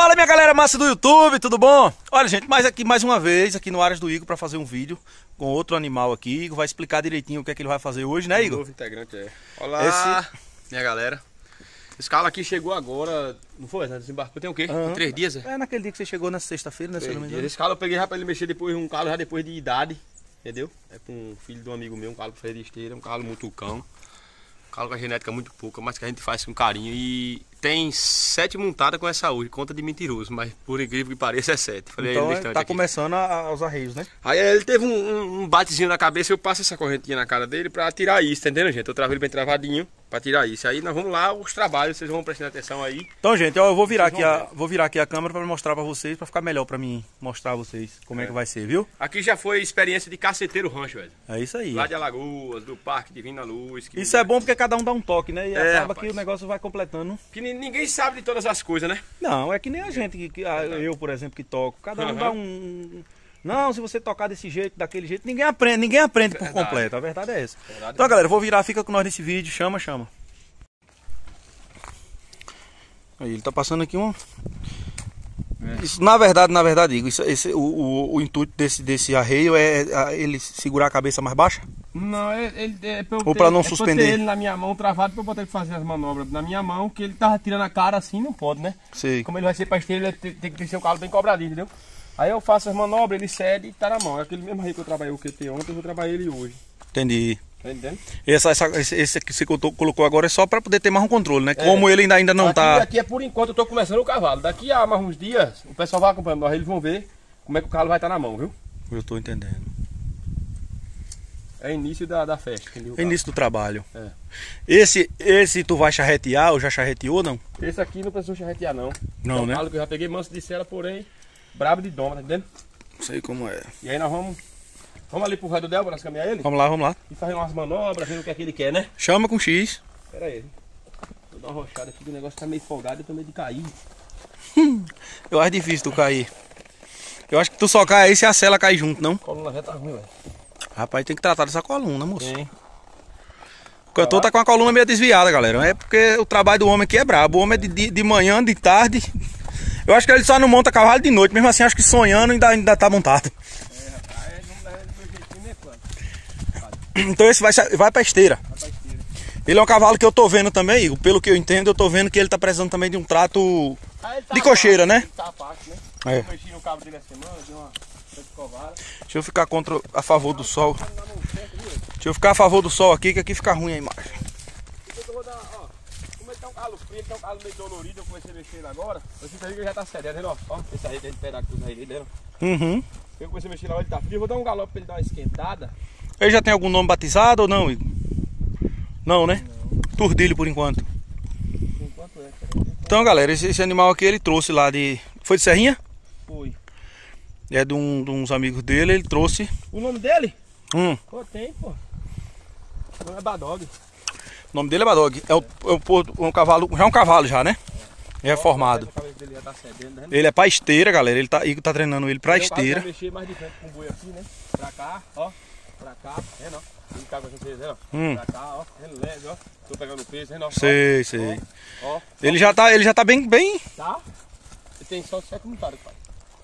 Fala minha galera massa do YouTube, tudo bom? Olha gente, mais aqui mais uma vez aqui no Áreas do Igor para fazer um vídeo com outro animal aqui. Igor vai explicar direitinho o que é que ele vai fazer hoje, né Igor? Um novo integrante, é. Olá, Esse... minha galera. Esse carro aqui chegou agora, não foi? Né? Desembarcou tem o quê? Uhum. Três dias, é? É naquele dia que você chegou na sexta-feira, né? Se não me engano. Esse carro eu peguei já pra ele mexer depois, um carro já depois de idade, entendeu? É com um filho de um amigo meu, um carro de esteira, um carro muito com a genética muito pouca, mas que a gente faz com carinho e tem sete montadas com essa hoje, conta de mentiroso, mas por incrível que pareça é sete. Falei então ele tá aqui. começando a, os arreios, né? Aí ele teve um, um, um, batezinho na cabeça, eu passo essa correntinha na cara dele pra tirar isso, tá entendendo, gente? Eu travei ele bem travadinho para tirar isso. Aí nós vamos lá, os trabalhos, vocês vão prestando atenção aí. Então, gente, ó, eu vou virar aqui a, vou virar aqui a câmera para mostrar para vocês, para ficar melhor para mim mostrar a vocês como é. é. que vai ser, viu? Aqui já foi experiência de caceteiro rancho, velho. É isso aí. Lá de Alagoas, do Parque Divina Luz. isso é bom porque cada um dá um toque, né? E é, acaba rapaz. que o negócio vai completando. Que ninguém sabe de todas as coisas, né? Não, é que nem a gente, que, que eu, por exemplo, que toco. Cada um uhum. dá um não, se você tocar desse jeito, daquele jeito, ninguém aprende, ninguém aprende por completo. A verdade é essa. Verdade então, galera, vou virar, fica com nós nesse vídeo, chama, chama. Aí ele tá passando aqui um. É. Isso, na verdade, na verdade, Igor, isso, esse, o, o, o, intuito desse, desse arreio é, é ele segurar a cabeça mais baixa? Não, ele, é pra Ou para não é suspender? Ele na minha mão travado pra eu ele fazer as manobras na minha mão, que ele tava tirando a cara assim, não pode, né? Sei. Como ele vai ser pra esteira, ele tem, tem que ter o calo bem cobradinho, entendeu? Aí eu faço as manobras, ele cede e tá na mão. É aquele mesmo arreio que eu trabalhei o QT ontem, eu vou trabalhar ele hoje. Entendi. Tá entendendo? Essa, essa, esse que você colocou agora é só para poder ter mais um controle, né? É. Como ele ainda, ainda não está. Aqui é por enquanto, eu estou começando o cavalo. Daqui a mais uns dias, o pessoal vai acompanhando nós, eles vão ver como é que o cavalo vai estar tá na mão, viu? Eu estou entendendo. É início da, da festa. É início do trabalho. É. Esse, esse tu vai charretear ou já charreteou ou não? Esse aqui não precisa charretear não. Não, é um né? que eu já peguei manso de cera, porém, brabo de doma, tá entendendo? Sei como é. E aí nós vamos Vamos ali pro Red do para nós caminhar ele? Vamos lá, vamos lá. E fazer umas manobras, vendo o que é que ele quer, né? Chama com X. Pera aí. Vou dar uma rochada aqui, o negócio tá meio folgado, eu tô meio de cair. eu acho difícil tu cair. Eu acho que tu só cai aí se a cela cai junto, não? A coluna já tá ruim, velho. Rapaz, tem que tratar dessa coluna, moço. Tem. O cantor tá com a coluna meio desviada, galera. É porque o trabalho do homem aqui é brabo. O homem é de, de manhã, de tarde. Eu acho que ele só não monta cavalo de noite. Mesmo assim, acho que sonhando ainda, ainda tá montado. Então esse vai, vai pra esteira. Ele é um cavalo que eu tô vendo também. Pelo que eu entendo, eu tô vendo que ele tá precisando também de um trato ah, tá de cocheira, né? Tá fácil, né? É. Eu no cabo dele a semana, dei uma Deixa eu ficar contra, a favor do sol. Deixa eu ficar a favor do sol aqui, que aqui fica ruim a imagem. Como ele tá um calo ele tá um calo meio dolorido, eu comecei a mexer ele agora. Eu sinto aí que já tá sério, ó. Ó, esse aí dele pedaço tudo aí dele, Uhum. Eu comecei a mexer lá, ele tá frio. Eu vou dar um galope pra ele dar uma esquentada. Ele já tem algum nome batizado ou não, Igor? Não, né? Não. Turdilho por enquanto. Por enquanto é. Então, galera, esse, esse, animal aqui ele trouxe lá de. Foi de Serrinha? Foi. É de, um, de uns amigos dele, ele trouxe. O nome dele? Hum. Pô, tem, pô. O nome é Badog. O nome dele é Badog. É, o, é o, um cavalo. Já é um cavalo já, né? É formado. Tá né? Ele é pra esteira, galera. Ele tá, Igor tá treinando ele pra esteira. mexer mais de frente com o boi aqui, né? Pra cá, ó pra cá, vendo, ó. Ele tá com vocês, vendo, ó. Hum. Pra cá, ó. Ele leve, ó. Tô pegando peso, vendo, ó. Sei, sei. Ó, ele já tá, ele já tá bem, bem. Tá. Ele tem só sete montados, pai.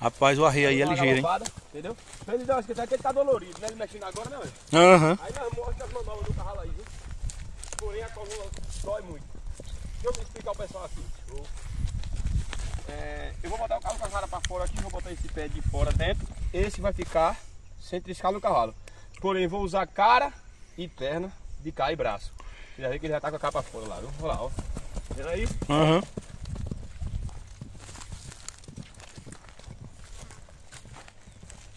Rapaz, o arreio aí é ligeiro, hein? Entendeu? Ele acho que ele tá dolorido, né? Ele mexendo agora, né, velho? Aham. Aí nós mostramos as manobras do cavalo aí, viu? Porém a coluna dói muito. Deixa eu explicar o pessoal aqui. É, eu vou botar o cavalo com a cara pra fora aqui, vou botar esse pé de fora dentro. Esse vai ficar sem triscar no cavalo. Porém, vou usar cara e perna de cá e braço. Você já vê que ele já tá com a capa fora lá, viu? Olha lá, ó. Vendo aí? Aham. Uhum.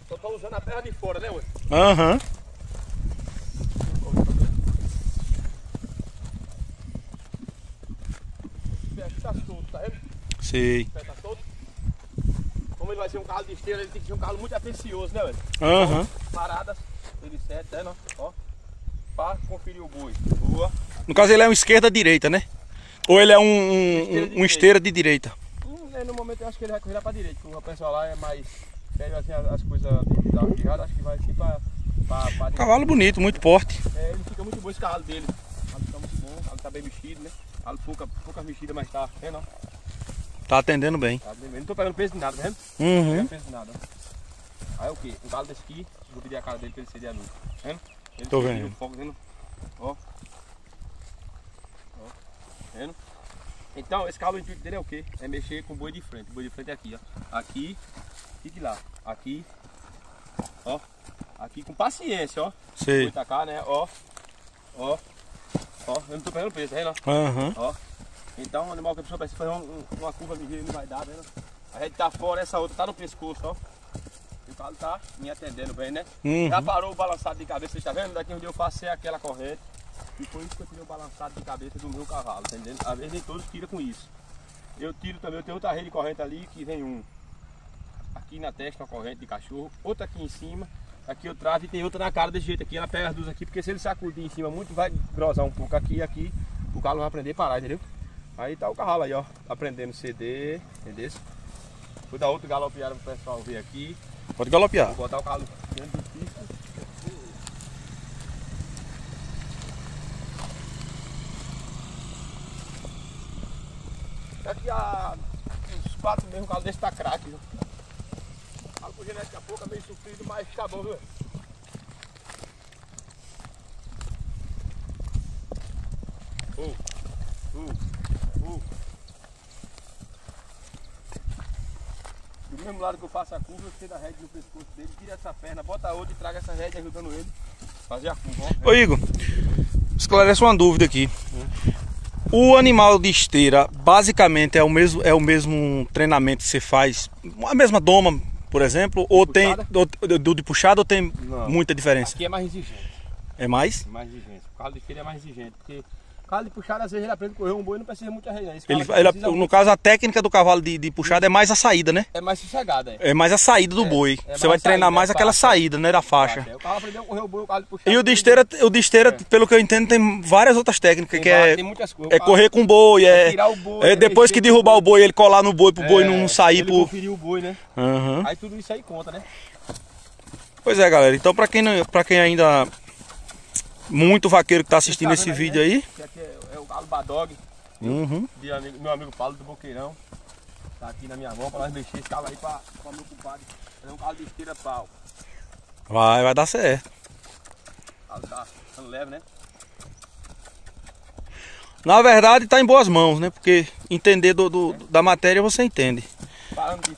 Só tô usando a perna de fora, né, ué? Aham. Uhum. Tá solto, tá vendo? Sei. Tá. Como ele vai ser um carro de esteira, ele tem que ser um carro muito atencioso, né, velho? Aham. Uhum. Paradas ele sete, é, não? Ó. Pra conferir o boi. Boa. No caso ele é um esquerda-direita, né? Ou ele é um, um, esteira, de um esteira de direita? Hum, é, no momento eu acho que ele vai correr pra direita, porque o pessoal lá é mais sério assim, as, as coisas da arquejada, acho que vai assim pra, pra, pra Cavalo bonito, muito forte. É, ele fica muito bom esse cavalo dele. O cavalo fica muito bom, o cavalo tá bem mexido, né? Cavalo pouca, poucas mexidas, mas tá, é não? Tá atendendo bem. Tá atendendo bem. Não tô pegando peso de nada, tá vendo? Uhum. Não pegando peso de nada. Aí é o que? Um galo desse aqui, vou pedir a cara dele pra ele ceder a luz. Tá vendo? Ele Tô vendo. o foco, tá vendo? Ó. Ó. Tá vendo? Então, esse calo, o intuito dele é o quê? É mexer com o boi de frente. O boi de frente é aqui, ó. Aqui, aqui lá. Aqui, ó. Aqui com paciência, ó. Sei. Vou tacar, né? Ó. Ó. Ó. Eu não tô pegando peso, tá vendo? Aham. Ó. Então o animal que a pessoa precisa fazer um- um- uma curva ligeira não vai dar, né? A gente tá fora, essa outra tá no pescoço, ó. O calo tá me atendendo bem, né? Uhum. Já parou o balançado de cabeça, vocês tá vendo? Daqui onde eu passei aquela corrente. E foi isso que eu tirei o balançado de cabeça do meu cavalo, tá entendendo? Às vezes nem todos tiram com isso. Eu tiro também, eu tenho outra rede de corrente ali que vem um aqui na testa, uma corrente de cachorro, outra aqui em cima, aqui eu travo e tem outra na cara desse jeito aqui, ela pega as duas aqui, porque se ele sacudir em cima muito, vai grosar um pouco aqui e aqui, o calo vai aprender a parar, entendeu? Aí tá o cavalo aí, ó, aprendendo CD, entendeu? Vou dar outro galopeado pro pessoal ver aqui, Pode galopear. vou botar o calo dentro do pico. Daqui a uns quatro meses o calo desse tá craque, viu? Calo com genética pouca, meio sofrido, mas tá bom, viu? Uh, uh, uh. Do mesmo lado que eu faço a curva, eu tiro a rede no pescoço dele, tira essa perna, bota a outra e traga essa rede ajudando ele a fazer a curva, ó. Ô Igor, esclarece uma dúvida aqui. O animal de esteira basicamente é o mesmo, é o mesmo treinamento que você faz, a mesma doma, por exemplo, ou tem Puxada? ou- do de puxado ou tem Não. muita diferença? Aqui é mais exigente, É mais? mais exigente. O calo de feira é mais exigente, porque o calo de puxada às vezes ele aprende a correr um boi e não precisa muito arreio. Esse Ele, ele- no muito- caso, a técnica do cavalo de, de puxada é mais a saída, né? é mais sossegada, é. É mais a saída do É, boi. é Você vai mais treinar saída, mais é aquela faixa. saída, né? Da faixa. O calo aprendeu a correr o boi, o calo de puxada. E o de esteira, o de esteira, É. pelo que eu entendo, tem várias outras técnicas, tem, que várias- é, muitas é correr com o boi, é, tirar o boi, é é depois que derrubar o boi, ele colar no boi pro boi não sair ele por... conferir o boi, né? Aham. Aí tudo isso aí conta, né? Pois é, galera. Então, pra quem, não- pra quem ainda. Muito vaqueiro que tá assistindo Tá esse vendo vídeo né? aí. Esse aqui é, é o galo Badog, Uhum. de amigo- meu amigo Paulo do Boqueirão. Tá aqui na minha mão pra nós mexer esse calo aí pra meu compadre. É um calo de esteira pau. Vai, vai dar certo. O tá ficando leve, né? Na verdade, tá em boas mãos, né? Porque entender do, do- da matéria você entende.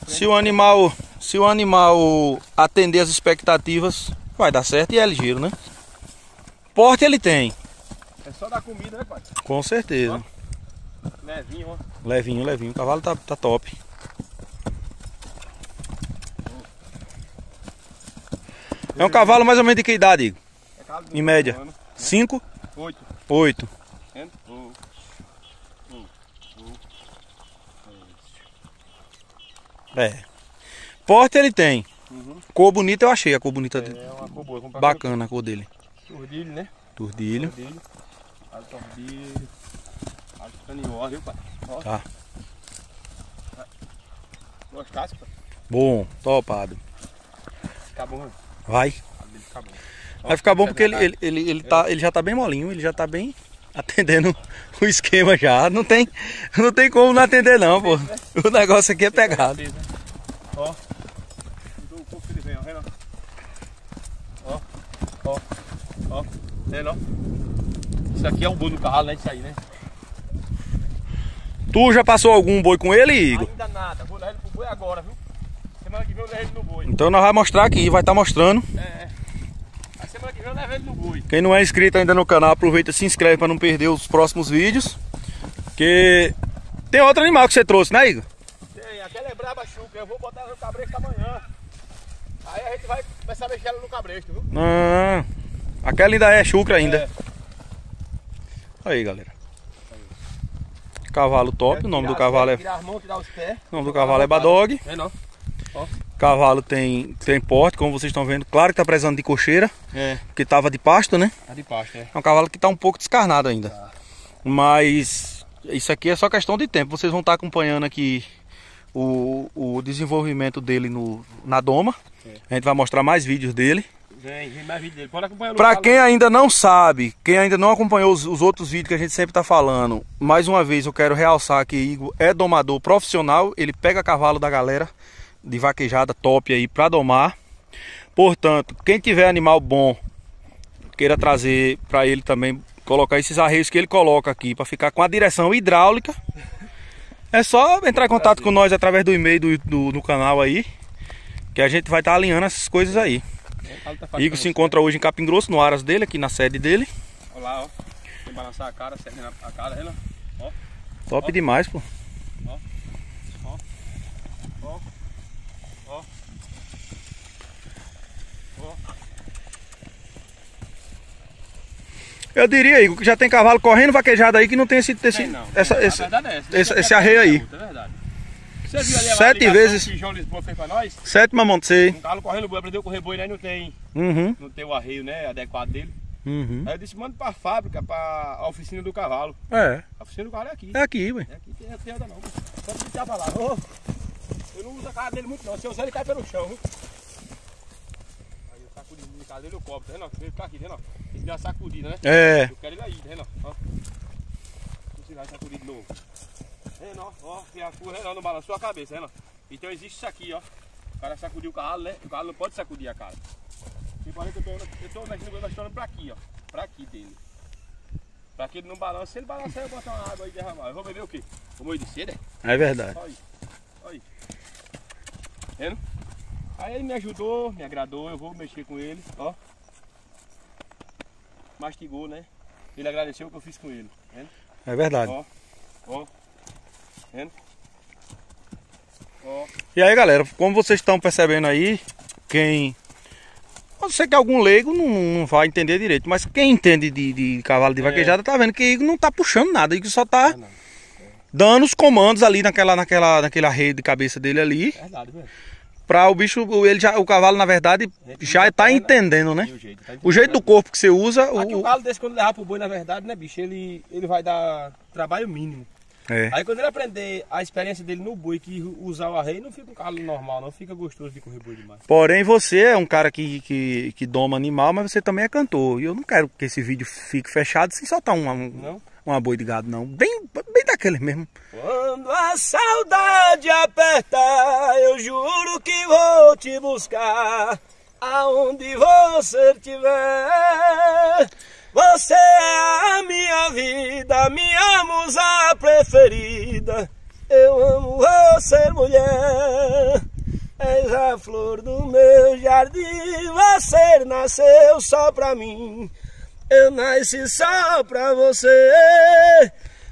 Se o animal. Se o animal atender as expectativas, vai dar certo e é ligeiro, né? Porte ele tem, É só dar comida, né, pai? com certeza. Levinho, ó. Levinho, levinho. O cavalo tá, tá top. É um cavalo mais ou menos de que idade, Igor? É Em média. ano. Cinco? Oito. Oito. Um, um, um. É. Porte ele tem. Uhum. Cor bonita eu achei, a cor bonita dele. É uma cor boa. Bacana a cor dele. Tordilho, né? Turdilho. Tordilho. Alto tordilho. Em ordem, viu, pai? Ó. Tá. Gostasse, pai? Bom, topado. Fica bom, né? Vai. Fica bom. Vai ficar bom porque ele, ele, ele, ele, tá, ele já tá bem molinho, ele já tá bem atendendo o esquema já. Não tem, não tem como não atender não, pô. O negócio aqui é pegado. Né? Ó. Do corpo que ele vem, ó. Vendo? Ó. Ó. Vendo, ó? Isso aqui é um boi do cavalo, né? Isso aí, né? Tu já passou algum boi com ele, Igor? Ainda nada. Vou levar ele pro boi agora, viu? Semana que vem eu levo ele no boi. Então nós vamos mostrar aqui, vai estar mostrando. É. A semana que vem eu levo ele no boi. Quem não é inscrito ainda no canal, aproveita e se inscreve para não perder os próximos vídeos. Que tem outro animal que você trouxe, né, Igor? Tem, aquela é braba chuca. Eu vou botar ela no cabresto amanhã. Aí a gente vai começar a mexer ela no cabresto, viu? Ah, aquela ainda é chucra ainda. É. Aí, galera. Cavalo top, o nome do cavalo é, mãos, o nome do cavalo é Badog. É não? Cavalo tem, tem porte, como vocês estão vendo. Claro que tá precisando de cocheira, É. porque tava de pasto, né? Tá de pasto, é. É um cavalo que tá um pouco descarnado ainda. Tá. Mas isso aqui é só questão de tempo. Vocês vão estar acompanhando aqui o, o desenvolvimento dele no, na doma. É. A gente vai mostrar mais vídeos dele. Vem, vem mais vídeo dele. Pode acompanhar no Pra quem ainda não sabe, quem ainda não acompanhou os, os outros vídeos que a gente sempre tá falando, mais uma vez eu quero realçar que Igor é domador profissional, ele pega cavalo da galera de vaquejada top aí pra domar. Portanto, quem tiver animal bom, queira trazer pra ele também, colocar esses arreios que ele coloca aqui pra ficar com a direção hidráulica. É só entrar em contato com nós através do e-mail do, do, do canal aí, que a gente vai estar alinhando essas coisas aí. Igor se encontra hoje em Capim Grosso, no Aras dele, aqui na sede dele. Olha lá, ó. Tem que balançar a cara, serve na a cara, ela. Ó, Top demais, pô. ó. Ó. Ó. Eu diria, Igor, que já tem cavalo correndo vaquejado aí que não tem esse, esse, Tem não. essa, esse, é esse- esse arreio aí. É verdade. Você viu ali a Sete vezes- que João Lisboa fez pra nós? sétima Montei. Um calo correndo boi, aprendeu a correr boi, né? Não tem, Uhum, não tem o arreio, né? Adequado dele. uhum. Aí eu disse, manda pra fábrica, pra oficina do cavalo. É, A oficina do cavalo é aqui. é aqui, ué. É aqui tem, outra não. Pode deixar pra lá. Ô, eu não uso a cara dele muito não. Se eu usar ele cai pelo chão. viu? Aí o sacudidinho de casa dele eu cobro, tá vendo? Ele fica aqui, tá vendo? Ele deu uma sacudida, né? É, Eu quero ele aí, tá vendo? Ó. Vou tirar essa sacudida de novo. Vendo? Ó, ó, que a cor não balançou a cabeça, vendo? Então existe isso aqui, ó. O cara sacudiu o cavalo, né? O cavalo não pode sacudir a cara. Tipo, olha que eu tô, eu tô nós estamos pra aqui, ó. Pra aqui dele. Pra que ele não balance. Se ele balançar, eu vou botar uma água aí e derramar. Eu vou beber o quê? O moio de seda? é verdade. Olha aí. Olha aí. Vendo? Aí ele me ajudou, me agradou, eu vou mexer com ele, ó. Mastigou, né? Ele agradeceu o que eu fiz com ele. Vendo? É verdade. Ó. Ó. Vendo? Ó. E aí, galera, como vocês estão percebendo aí, quem. Pode ser que algum leigo não, não vai entender direito, mas quem entende de, de cavalo de É. vaquejada tá vendo que Igor não tá puxando nada, Igor só tá não. dando os comandos ali naquela, naquela, naquele arreio de cabeça dele ali, Verdade, velho. pra o bicho, ele já, o cavalo na verdade já tá perna. entendendo, né? O jeito, tá O jeito do corpo que você usa, Aqui o o, galo desse, quando levar pro boi, na verdade, né, bicho? Ele, ele vai dar trabalho mínimo. É. Aí quando ele aprender a experiência dele no boi, que usar o arreio, não fica um calo normal, não fica gostoso de correr boi demais. Porém, você é um cara que, que, que doma animal, mas você também é cantor. E eu não quero que esse vídeo fique fechado sem soltar uma, um- Não? uma boi de gado, não. Bem, bem daquele mesmo. Quando a saudade apertar, eu juro que vou te buscar. Aonde você estiver, você é a minha vida, minha musa preferida. Eu amo você, mulher. És a flor do meu jardim, você nasceu só pra mim. Eu nasci só pra você,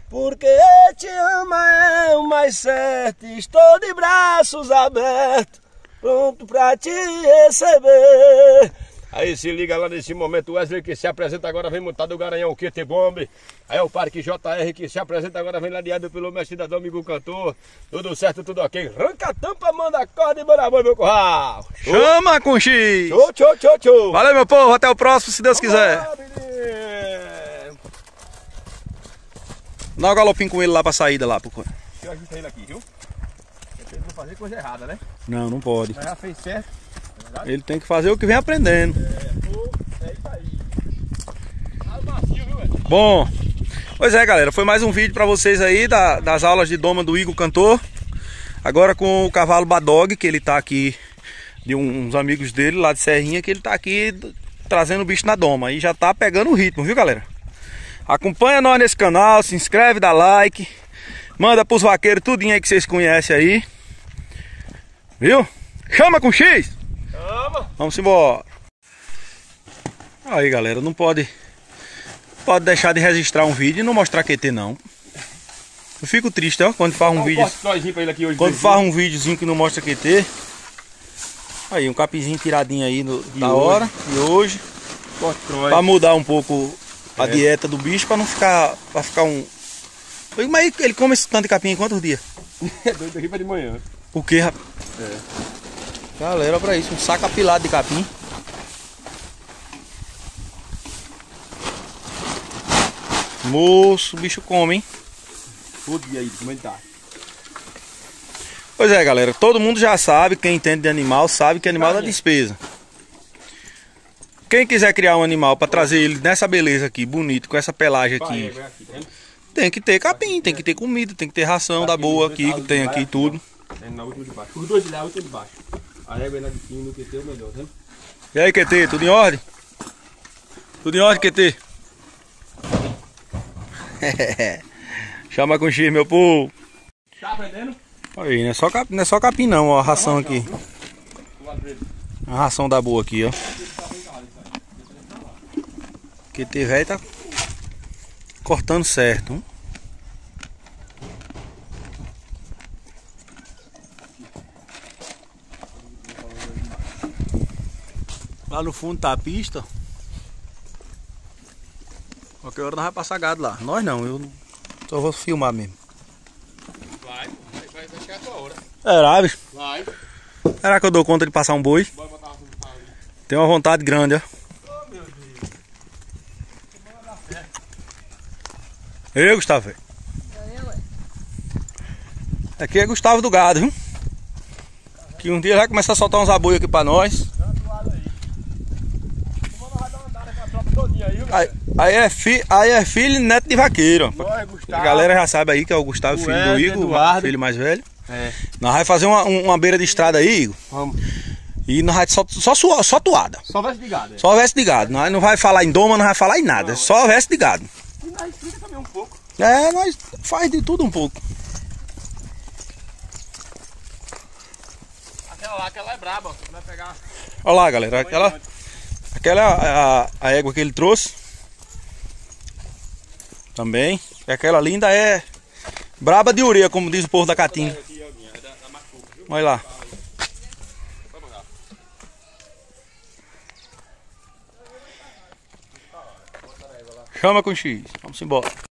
porque te ama é o mais certo. Estou de braços abertos, pronto pra te receber. Aí se liga lá nesse momento, o Wesley que se apresenta agora vem montado o Garanhão QT Bomb. Aí é o Parque JR que se apresenta agora vem ladeado pelo meu cidadão amigo cantor. Tudo certo, tudo ok. Arranca a tampa, manda a corda e manda a mão, meu curral. Chama com X! Tchau, tchau, tchau, tchau. Valeu, meu povo. Até o próximo, se Deus quiser. Ah, menino. Dá um galopinho com ele lá pra saída lá. Pro... Deixa eu ajustar ele aqui, viu? Ele não fazer coisa errada, né? Não, não pode. Mas já fez certo. Ele tem que fazer o que vem aprendendo. Bom, pois é, galera. Foi mais um vídeo pra vocês aí da- das aulas de doma do Igor Cantor. Agora com o cavalo Badog, que ele tá aqui de uns amigos dele lá de Serrinha, que ele tá aqui trazendo o bicho na doma. E já tá pegando o ritmo, viu, galera? Acompanha nós nesse canal, se inscreve, dá like. Manda pros vaqueiros tudinho aí que vocês conhecem aí. Viu? Chama com X! Chama. Vamos embora. Aí galera, não pode pode deixar de registrar um vídeo e não mostrar QT não. Eu fico triste, ó, quando faz um Dá vídeo, hoje. quando dois faz um videozinho que não mostra QT. Aí, um capizinho tiradinho aí no- da hoje. hora e hoje. Pra mudar um pouco a É. dieta do bicho pra não ficar para ficar um Mas ele come esse tanto de capim em quantos dias? É pra de manhã. O que, rapaz? É. Galera, pra isso, um saco apilado de capim. Moço, o bicho come, hein? Todo dia aí, como ele tá. Pois é, galera, todo mundo já sabe, quem entende de animal sabe que animal dá Galinha. despesa. Quem quiser criar um animal para trazer ele nessa beleza aqui, bonito, com essa pelagem aqui, tá vendo? tem que ter capim, tem que ter comida, tem que ter ração da boa aqui, que tem aqui tudo. É. Os dois de lá, última de baixo. A égua é cima, no QT é o melhor, tá vendo? E aí, QT, tudo em ordem? Tudo em ordem, QT? Chama com X, meu povo. Tá aprendendo? Aí, não é só capim, não, é só capim não, ó, a ração aqui. Do lado dele. A ração da boa aqui, ó. QT velho tá cortando certo. hein? Lá no fundo tá a pista. Qualquer hora nós vamos passar gado lá. Nós não, eu só vou filmar mesmo. Vai, vai, vai, chegar a tua hora. Será, bicho? Vai. Será que eu dou conta de passar um boi? Bora botar a ração do pau ali. Tem uma vontade grande, ó. Oh, meu Deus. Ei, Gustavo. Aqui é Gustavo do Gado, viu? Que um dia vai começar a soltar uns aboios aqui pra nós. Aí, é, fi, aí é filho e neto de vaqueiro. A galera já sabe aí que é o Gustavo, O filho do Igor, Eduardo. filho mais velho. É. Nós vamos fazer uma, um- uma beira de estrada aí, Igor. Vamos. E nós só, só, sua- só toada. Só vai se ligado, é. Só veste de gado. Nós não vai falar em doma, não vai falar em nada. Só veste de gado. E nós explica também um pouco. É, nós faz de tudo um pouco. Aquela lá, aquela é braba. Vai pegar. Olha lá, galera. Aquela, aquela é a, a, a égua que ele trouxe. Também. E aquela linda é braba de ureia, como diz o povo da é viu? Olha lá. Chama com X. Vamos embora.